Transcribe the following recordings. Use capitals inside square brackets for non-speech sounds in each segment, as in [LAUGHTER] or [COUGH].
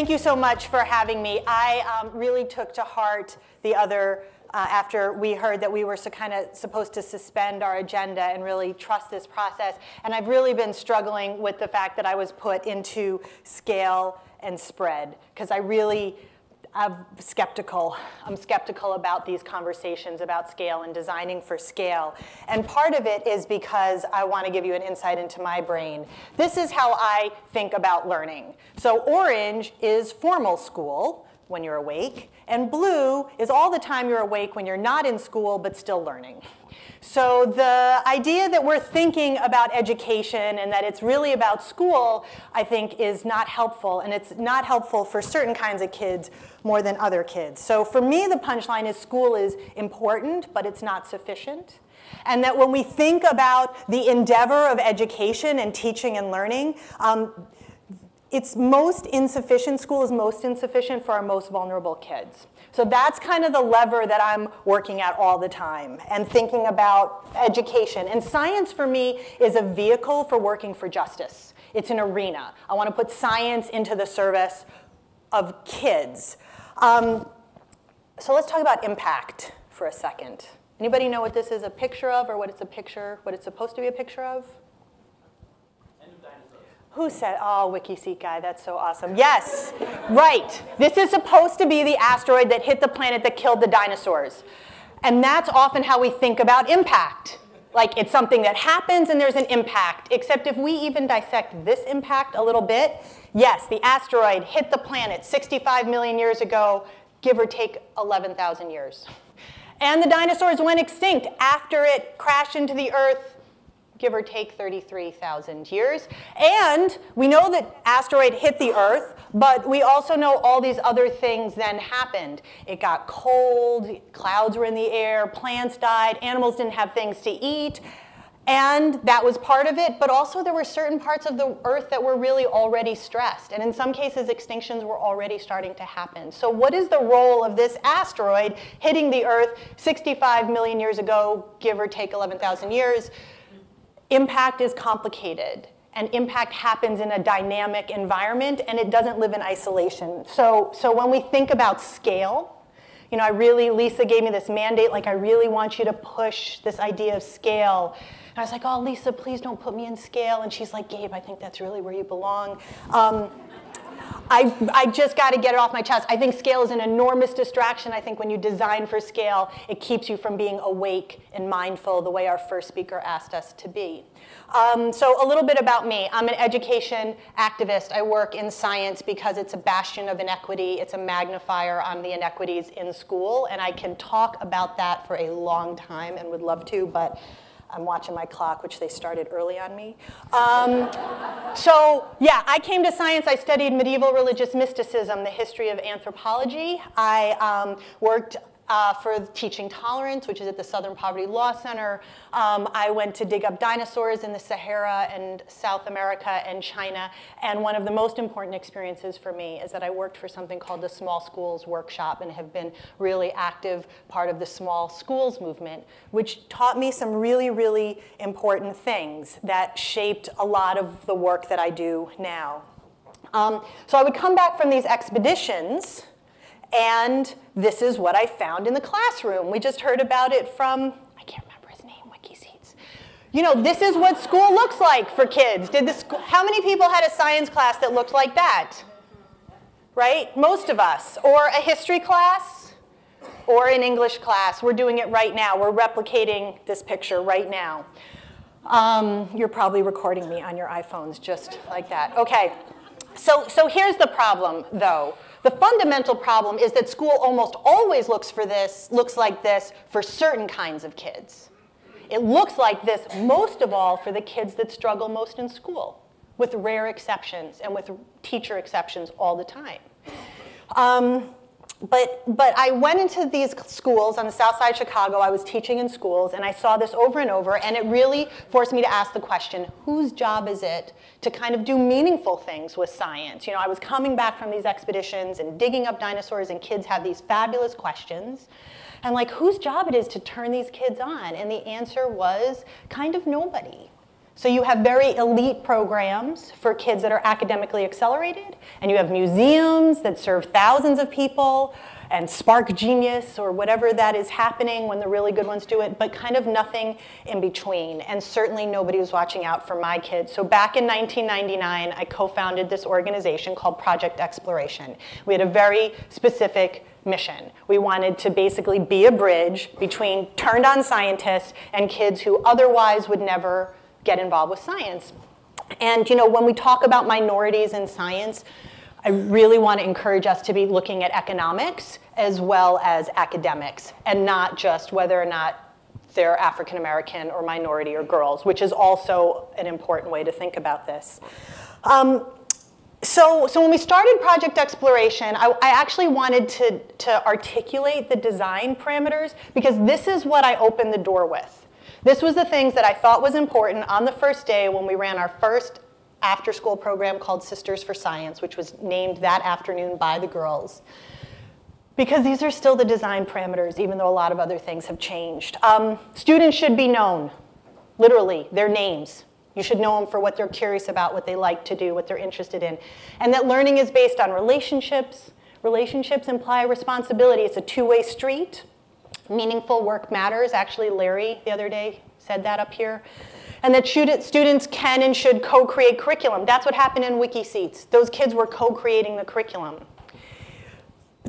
Thank you so much for having me. I um, really took to heart the other uh, after we heard that we were so kind of supposed to suspend our agenda and really trust this process. And I've really been struggling with the fact that I was put into scale and spread because I really I'm skeptical. I'm skeptical about these conversations about scale and designing for scale. And part of it is because I want to give you an insight into my brain. This is how I think about learning. So orange is formal school when you're awake, and blue is all the time you're awake when you're not in school but still learning. So the idea that we're thinking about education and that it's really about school, I think, is not helpful. And it's not helpful for certain kinds of kids more than other kids. So for me, the punchline is school is important, but it's not sufficient. And that when we think about the endeavor of education and teaching and learning, um, it's most insufficient, school is most insufficient for our most vulnerable kids. So that's kind of the lever that I'm working at all the time and thinking about education. And science for me is a vehicle for working for justice. It's an arena. I want to put science into the service of kids. Um, so let's talk about impact for a second. Anybody know what this is a picture of or what it's a picture, what it's supposed to be a picture of? Who said, oh, WikiSeat guy, that's so awesome. Yes, right. This is supposed to be the asteroid that hit the planet that killed the dinosaurs. And that's often how we think about impact. Like it's something that happens and there's an impact. Except if we even dissect this impact a little bit, yes, the asteroid hit the planet 65 million years ago, give or take 11,000 years. And the dinosaurs went extinct after it crashed into the Earth give or take 33,000 years. And we know that asteroid hit the Earth, but we also know all these other things then happened. It got cold, clouds were in the air, plants died, animals didn't have things to eat. And that was part of it, but also there were certain parts of the Earth that were really already stressed. And in some cases, extinctions were already starting to happen. So what is the role of this asteroid hitting the Earth 65 million years ago, give or take 11,000 years? Impact is complicated and impact happens in a dynamic environment and it doesn't live in isolation. So, so when we think about scale, you know, I really, Lisa gave me this mandate, like I really want you to push this idea of scale. And I was like, oh, Lisa, please don't put me in scale. And she's like, Gabe, I think that's really where you belong. Um, I, I just got to get it off my chest. I think scale is an enormous distraction. I think when you design for scale, it keeps you from being awake and mindful the way our first speaker asked us to be. Um, so a little bit about me. I'm an education activist. I work in science because it's a bastion of inequity. It's a magnifier on the inequities in school, and I can talk about that for a long time and would love to, but I'm watching my clock, which they started early on me. Um, so yeah, I came to science. I studied medieval religious mysticism, the history of anthropology. I um, worked uh, for teaching tolerance, which is at the Southern Poverty Law Center. Um, I went to dig up dinosaurs in the Sahara and South America and China. And one of the most important experiences for me is that I worked for something called the Small Schools Workshop and have been really active part of the small schools movement, which taught me some really, really important things that shaped a lot of the work that I do now. Um, so I would come back from these expeditions and this is what I found in the classroom. We just heard about it from, I can't remember his name, WikiSeats. You know, this is what school looks like for kids. Did school, how many people had a science class that looked like that? Right? Most of us. Or a history class, or an English class. We're doing it right now. We're replicating this picture right now. Um, you're probably recording me on your iPhones just like that. Okay. So, so here's the problem, though. The fundamental problem is that school almost always looks for this, looks like this for certain kinds of kids. It looks like this most of all for the kids that struggle most in school, with rare exceptions and with teacher exceptions all the time. Um, but, but I went into these schools on the south side of Chicago. I was teaching in schools, and I saw this over and over, and it really forced me to ask the question whose job is it to kind of do meaningful things with science? You know, I was coming back from these expeditions and digging up dinosaurs, and kids had these fabulous questions. And like, whose job it is to turn these kids on? And the answer was kind of nobody. So you have very elite programs for kids that are academically accelerated, and you have museums that serve thousands of people, and Spark Genius or whatever that is happening when the really good ones do it, but kind of nothing in between. And certainly nobody was watching out for my kids. So back in 1999, I co-founded this organization called Project Exploration. We had a very specific mission. We wanted to basically be a bridge between turned on scientists and kids who otherwise would never get involved with science. And you know, when we talk about minorities in science, I really want to encourage us to be looking at economics as well as academics and not just whether or not they're African American or minority or girls, which is also an important way to think about this. Um, so, so when we started Project Exploration, I, I actually wanted to, to articulate the design parameters because this is what I opened the door with. This was the things that I thought was important on the first day when we ran our first after school program called Sisters for Science, which was named that afternoon by the girls. Because these are still the design parameters, even though a lot of other things have changed. Um, students should be known, literally, their names. You should know them for what they're curious about, what they like to do, what they're interested in. And that learning is based on relationships. Relationships imply responsibility. It's a two-way street. Meaningful work matters. Actually, Larry the other day said that up here. And that students can and should co-create curriculum. That's what happened in WikiSeats. Those kids were co-creating the curriculum.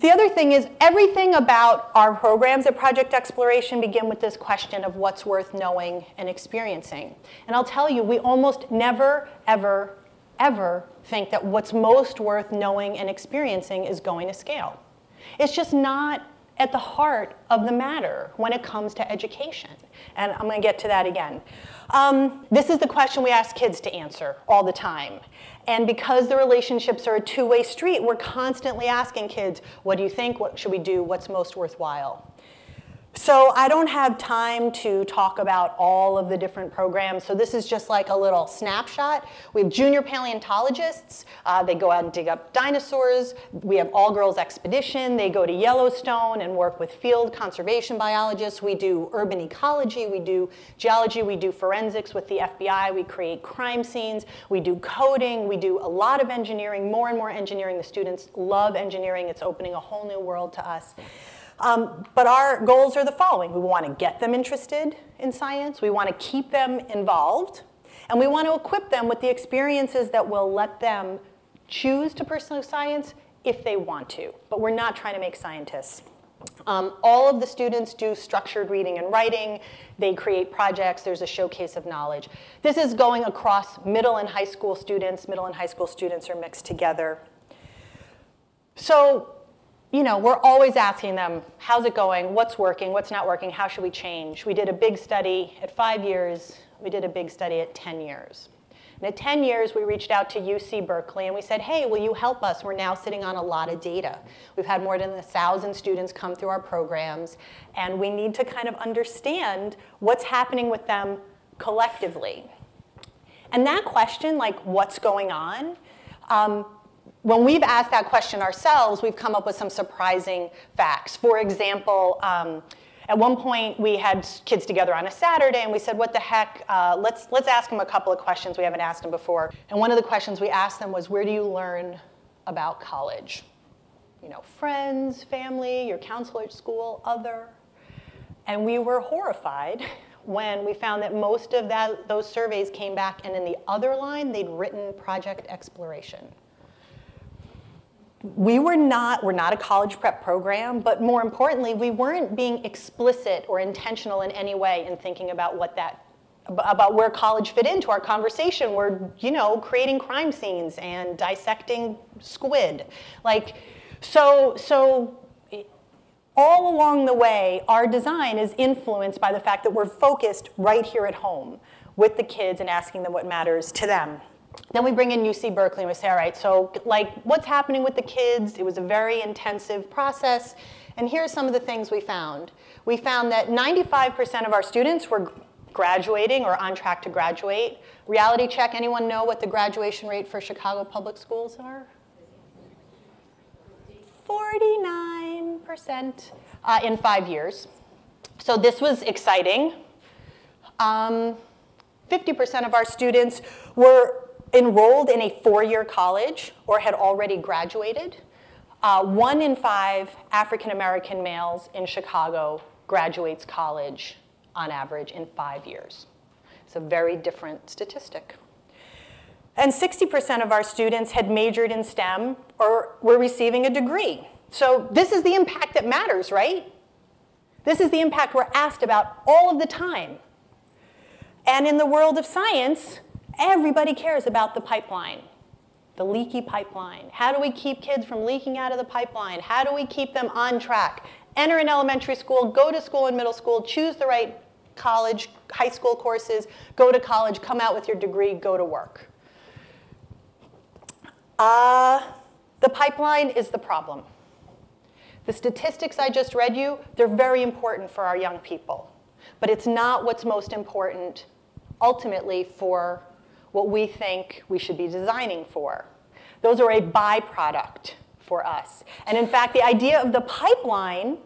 The other thing is everything about our programs at Project Exploration begin with this question of what's worth knowing and experiencing. And I'll tell you, we almost never, ever, ever think that what's most worth knowing and experiencing is going to scale. It's just not at the heart of the matter when it comes to education. And I'm going to get to that again. Um, this is the question we ask kids to answer all the time. And because the relationships are a two-way street, we're constantly asking kids, what do you think? What should we do? What's most worthwhile? So I don't have time to talk about all of the different programs. So this is just like a little snapshot. We have junior paleontologists. Uh, they go out and dig up dinosaurs. We have all-girls expedition. They go to Yellowstone and work with field conservation biologists. We do urban ecology. We do geology. We do forensics with the FBI. We create crime scenes. We do coding. We do a lot of engineering, more and more engineering. The students love engineering. It's opening a whole new world to us. Um, but our goals are the following. We want to get them interested in science. We want to keep them involved. And we want to equip them with the experiences that will let them choose to pursue science if they want to. But we're not trying to make scientists. Um, all of the students do structured reading and writing. They create projects. There's a showcase of knowledge. This is going across middle and high school students. Middle and high school students are mixed together. So you know, we're always asking them, how's it going? What's working? What's not working? How should we change? We did a big study at five years. We did a big study at 10 years. And at 10 years, we reached out to UC Berkeley and we said, hey, will you help us? We're now sitting on a lot of data. We've had more than 1,000 students come through our programs, and we need to kind of understand what's happening with them collectively. And that question, like what's going on, um, when we've asked that question ourselves, we've come up with some surprising facts. For example, um, at one point we had kids together on a Saturday and we said, what the heck, uh, let's, let's ask them a couple of questions we haven't asked them before. And one of the questions we asked them was, where do you learn about college? You know, friends, family, your counselor at school, other. And we were horrified [LAUGHS] when we found that most of that, those surveys came back and in the other line, they'd written project exploration we were not, we're not a college prep program, but more importantly, we weren't being explicit or intentional in any way in thinking about what that, about where college fit into our conversation. We're, you know, creating crime scenes and dissecting squid. Like, so, so all along the way, our design is influenced by the fact that we're focused right here at home with the kids and asking them what matters to them. Then we bring in UC Berkeley and we say, all right, so like what's happening with the kids? It was a very intensive process. And here's some of the things we found. We found that 95% of our students were graduating or on track to graduate. Reality check, anyone know what the graduation rate for Chicago public schools are? 49% uh, in five years. So this was exciting. 50% um, of our students were enrolled in a four-year college or had already graduated. Uh, one in five African American males in Chicago graduates college on average in five years. It's a very different statistic. And 60% of our students had majored in STEM or were receiving a degree. So this is the impact that matters, right? This is the impact we're asked about all of the time. And in the world of science, everybody cares about the pipeline, the leaky pipeline. How do we keep kids from leaking out of the pipeline? How do we keep them on track? Enter an elementary school, go to school and middle school, choose the right college, high school courses, go to college, come out with your degree, go to work. Uh, the pipeline is the problem. The statistics I just read you, they're very important for our young people. But it's not what's most important ultimately for what we think we should be designing for. Those are a byproduct for us. And in fact, the idea of the pipeline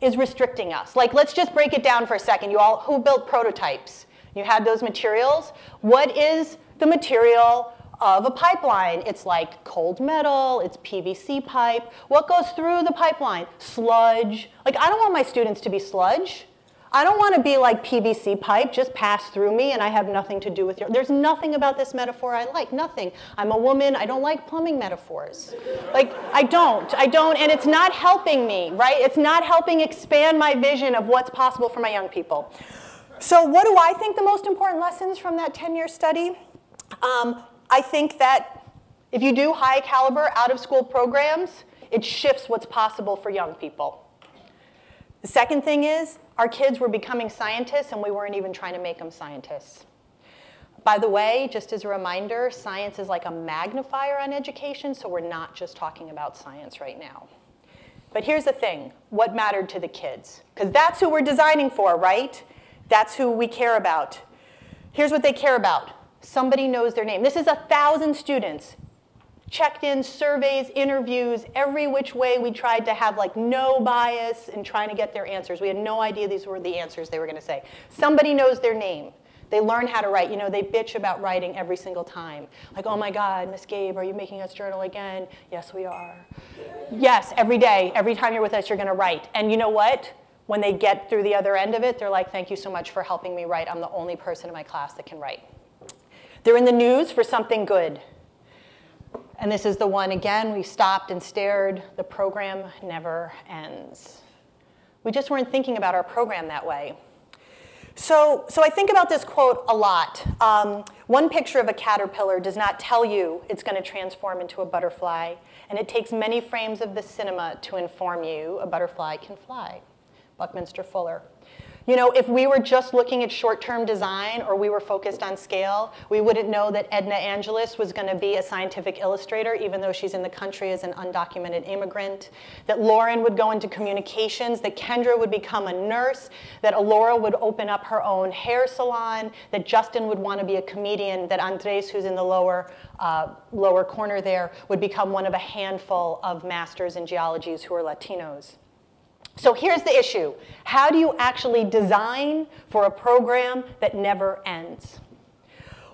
is restricting us. Like, let's just break it down for a second. You all, who built prototypes? You had those materials. What is the material of a pipeline. It's like cold metal, it's PVC pipe. What goes through the pipeline? Sludge. Like, I don't want my students to be sludge. I don't want to be like PVC pipe, just pass through me and I have nothing to do with your. There's nothing about this metaphor I like, nothing. I'm a woman, I don't like plumbing metaphors. Like, I don't, I don't, and it's not helping me, right? It's not helping expand my vision of what's possible for my young people. So, what do I think the most important lessons from that 10 year study? Um, I think that if you do high caliber out of school programs, it shifts what's possible for young people. The second thing is our kids were becoming scientists and we weren't even trying to make them scientists. By the way, just as a reminder, science is like a magnifier on education, so we're not just talking about science right now. But here's the thing, what mattered to the kids? Because that's who we're designing for, right? That's who we care about. Here's what they care about. Somebody knows their name. This is a thousand students. Checked in surveys, interviews, every which way we tried to have like no bias in trying to get their answers. We had no idea these were the answers they were going to say. Somebody knows their name. They learn how to write. You know, they bitch about writing every single time. Like, oh my God, Miss Gabe, are you making us journal again? Yes, we are. Yes, every day, every time you're with us, you're going to write. And you know what? When they get through the other end of it, they're like, thank you so much for helping me write. I'm the only person in my class that can write. They're in the news for something good. And this is the one, again, we stopped and stared. The program never ends. We just weren't thinking about our program that way. So, so I think about this quote a lot. Um, one picture of a caterpillar does not tell you it's going to transform into a butterfly, and it takes many frames of the cinema to inform you a butterfly can fly. Buckminster Fuller. You know, if we were just looking at short-term design or we were focused on scale, we wouldn't know that Edna Angelis was going to be a scientific illustrator, even though she's in the country as an undocumented immigrant, that Lauren would go into communications, that Kendra would become a nurse, that Alora would open up her own hair salon, that Justin would want to be a comedian, that Andres, who's in the lower, uh, lower corner there, would become one of a handful of masters in geologies who are Latinos. So here's the issue. How do you actually design for a program that never ends?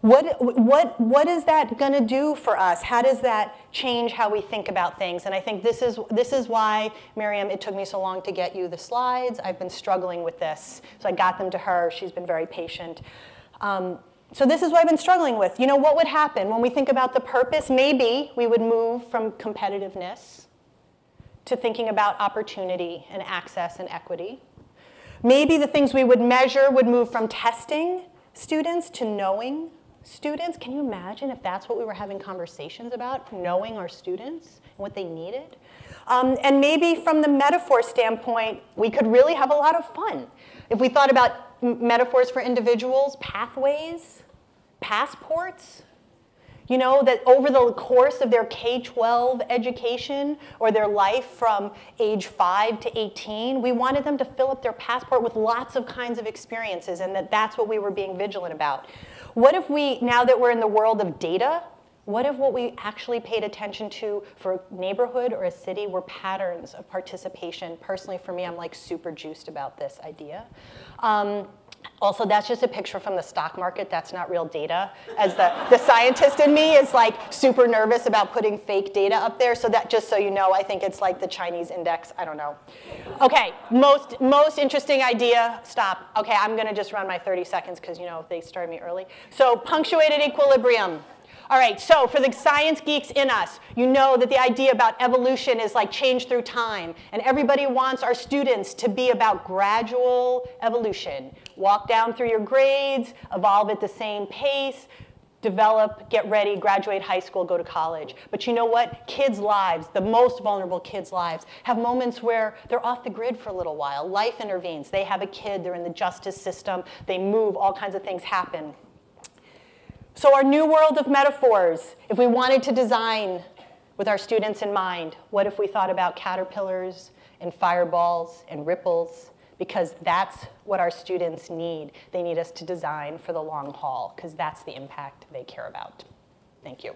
What, what, what is that going to do for us? How does that change how we think about things? And I think this is, this is why, Miriam, it took me so long to get you the slides. I've been struggling with this. So I got them to her. She's been very patient. Um, so this is what I've been struggling with. You know, what would happen when we think about the purpose? Maybe we would move from competitiveness to thinking about opportunity and access and equity. Maybe the things we would measure would move from testing students to knowing students. Can you imagine if that's what we were having conversations about, knowing our students and what they needed? Um, and maybe from the metaphor standpoint, we could really have a lot of fun. If we thought about metaphors for individuals, pathways, passports, you know, that over the course of their K-12 education or their life from age 5 to 18, we wanted them to fill up their passport with lots of kinds of experiences and that that's what we were being vigilant about. What if we, now that we're in the world of data, what if what we actually paid attention to for a neighborhood or a city were patterns of participation? Personally, for me, I'm like super juiced about this idea. Um, also, that's just a picture from the stock market. That's not real data. As the, the scientist in me is like super nervous about putting fake data up there. So that just so you know, I think it's like the Chinese index. I don't know. Okay, most, most interesting idea. Stop. Okay, I'm gonna just run my 30 seconds because you know they started me early. So punctuated equilibrium. All right, so for the science geeks in us, you know that the idea about evolution is like change through time. And everybody wants our students to be about gradual evolution. Walk down through your grades, evolve at the same pace, develop, get ready, graduate high school, go to college. But you know what? Kids' lives, the most vulnerable kids' lives, have moments where they're off the grid for a little while. Life intervenes. They have a kid, they're in the justice system, they move, all kinds of things happen. So our new world of metaphors, if we wanted to design with our students in mind, what if we thought about caterpillars and fireballs and ripples? Because that's what our students need. They need us to design for the long haul, because that's the impact they care about. Thank you.